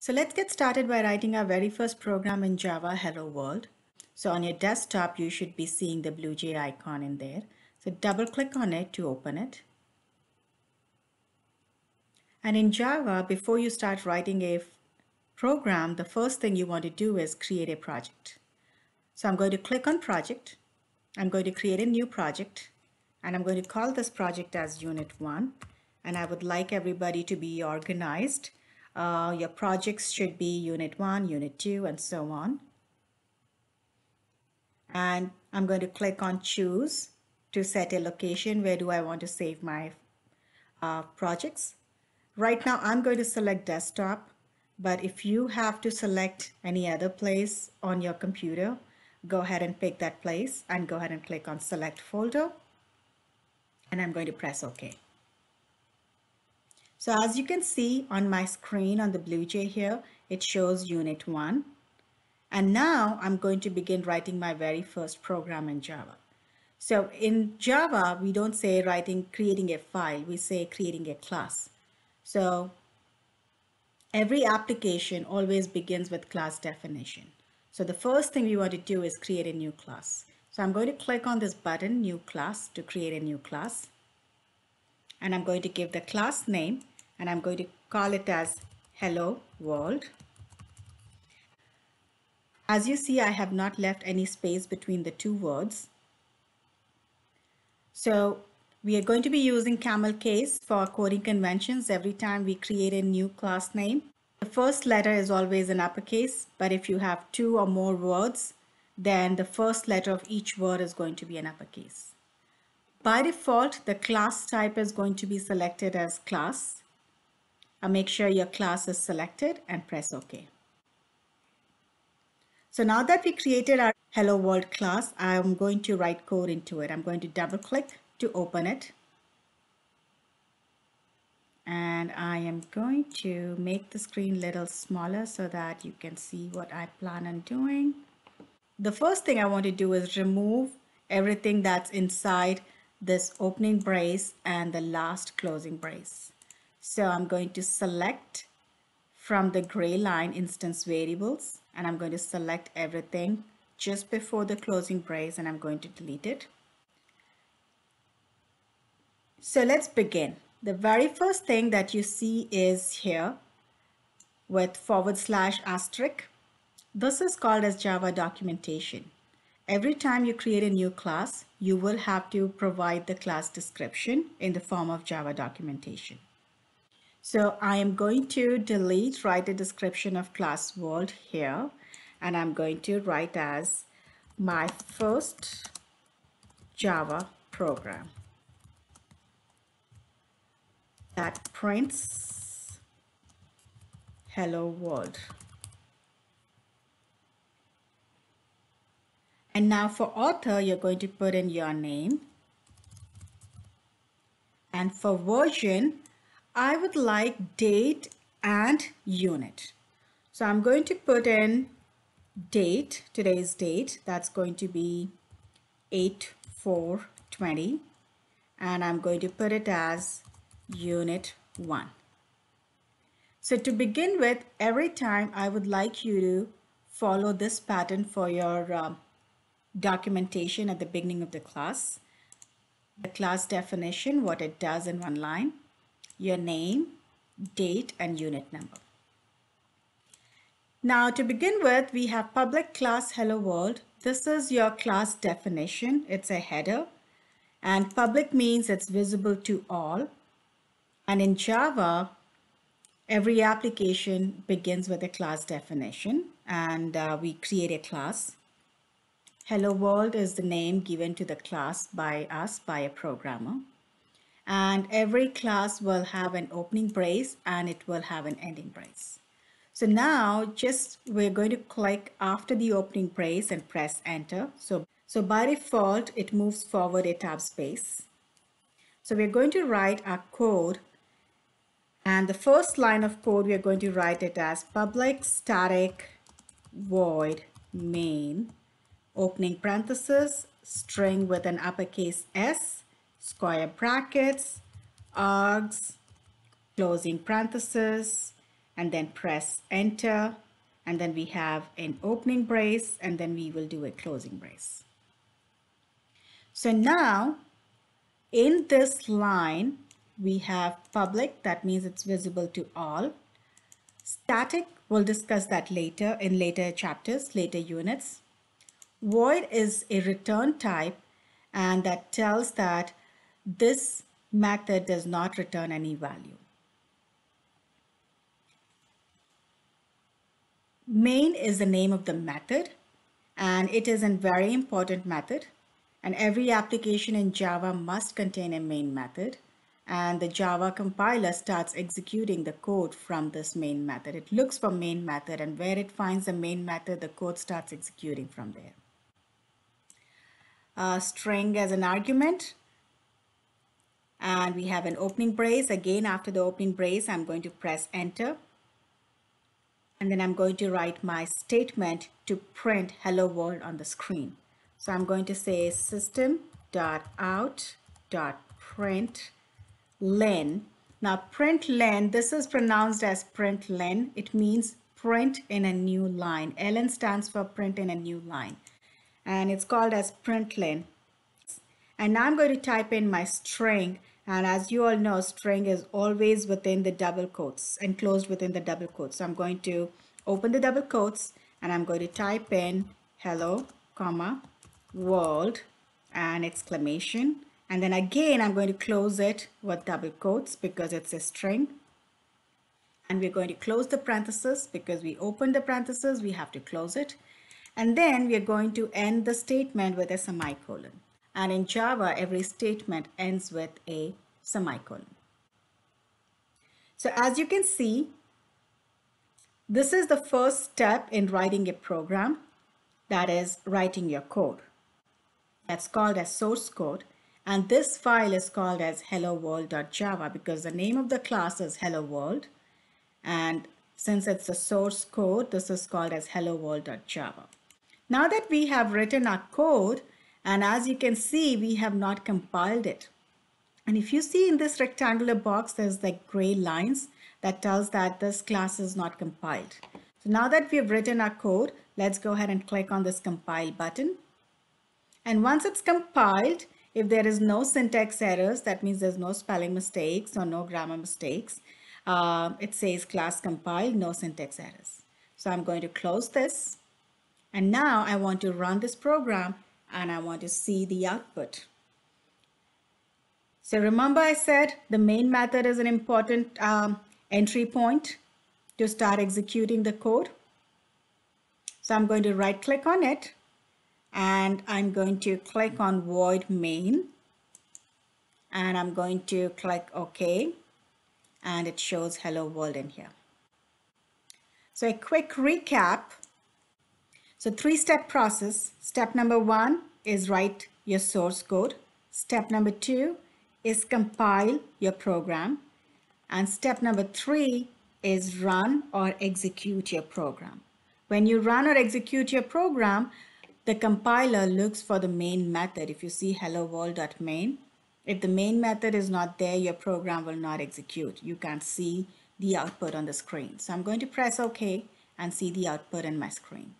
So let's get started by writing our very first program in Java, Hello World. So on your desktop, you should be seeing the BlueJ icon in there. So double click on it to open it. And in Java, before you start writing a program, the first thing you want to do is create a project. So I'm going to click on project. I'm going to create a new project and I'm going to call this project as unit one. And I would like everybody to be organized uh, your projects should be unit one, unit two, and so on. And I'm going to click on choose to set a location. Where do I want to save my uh, projects? Right now, I'm going to select desktop, but if you have to select any other place on your computer, go ahead and pick that place and go ahead and click on select folder. And I'm going to press OK. So as you can see on my screen on the BlueJ here, it shows unit 1. And now I'm going to begin writing my very first program in Java. So in Java, we don't say writing, creating a file, we say creating a class. So every application always begins with class definition. So the first thing we want to do is create a new class. So I'm going to click on this button, new class, to create a new class and I'm going to give the class name and I'm going to call it as hello world. As you see, I have not left any space between the two words. So we are going to be using camel case for coding conventions every time we create a new class name. The first letter is always an uppercase, but if you have two or more words, then the first letter of each word is going to be an uppercase. By default, the class type is going to be selected as class. I'll make sure your class is selected and press OK. So now that we created our Hello World class, I'm going to write code into it. I'm going to double click to open it. And I am going to make the screen a little smaller so that you can see what I plan on doing. The first thing I want to do is remove everything that's inside this opening brace and the last closing brace. So I'm going to select from the gray line instance variables and I'm going to select everything just before the closing brace and I'm going to delete it. So let's begin. The very first thing that you see is here with forward slash asterisk. This is called as Java documentation. Every time you create a new class, you will have to provide the class description in the form of Java documentation. So I am going to delete, write a description of class world here, and I'm going to write as my first Java program that prints hello world. And now for author, you're going to put in your name. And for version, I would like date and unit. So I'm going to put in date, today's date. That's going to be 8 4 20 and I'm going to put it as unit 1. So to begin with, every time I would like you to follow this pattern for your um, documentation at the beginning of the class, the class definition, what it does in one line, your name, date, and unit number. Now to begin with, we have public class hello world. This is your class definition. It's a header and public means it's visible to all. And in Java, every application begins with a class definition and uh, we create a class. Hello World is the name given to the class by us, by a programmer. And every class will have an opening brace and it will have an ending brace. So now just we're going to click after the opening brace and press enter. So, so by default, it moves forward a tab space. So we're going to write our code and the first line of code, we're going to write it as public static void main opening parenthesis, string with an uppercase S, square brackets, args, closing parenthesis, and then press enter and then we have an opening brace and then we will do a closing brace. So now in this line we have public that means it's visible to all. Static we'll discuss that later in later chapters, later units. Void is a return type and that tells that this method does not return any value. Main is the name of the method and it is a very important method and every application in Java must contain a main method and the Java compiler starts executing the code from this main method. It looks for main method and where it finds the main method, the code starts executing from there. A string as an argument and we have an opening brace. Again, after the opening brace, I'm going to press enter and then I'm going to write my statement to print hello world on the screen. So I'm going to say system dot out dot print len. Now print len, this is pronounced as print len. It means print in a new line. ln stands for print in a new line and it's called as print len. And now I'm going to type in my string and as you all know, string is always within the double quotes, enclosed within the double quotes. So I'm going to open the double quotes and I'm going to type in hello, comma, world and exclamation. And then again, I'm going to close it with double quotes because it's a string. And we're going to close the parenthesis because we opened the parenthesis, we have to close it. And then we're going to end the statement with a semicolon. And in Java, every statement ends with a semicolon. So as you can see, this is the first step in writing a program, that is writing your code. That's called as source code. And this file is called as hello world.java because the name of the class is hello world. And since it's the source code, this is called as hello world.java. Now that we have written our code, and as you can see, we have not compiled it. And if you see in this rectangular box, there's like gray lines that tells that this class is not compiled. So now that we've written our code, let's go ahead and click on this compile button. And once it's compiled, if there is no syntax errors, that means there's no spelling mistakes or no grammar mistakes, uh, it says class compiled, no syntax errors. So I'm going to close this. And now I want to run this program and I want to see the output. So remember I said the main method is an important um, entry point to start executing the code. So I'm going to right click on it and I'm going to click on void main and I'm going to click OK and it shows hello world in here. So a quick recap so three-step process. Step number one is write your source code. Step number two is compile your program. And step number three is run or execute your program. When you run or execute your program, the compiler looks for the main method. If you see hello world.main, if the main method is not there, your program will not execute. You can't see the output on the screen. So I'm going to press OK and see the output in my screen.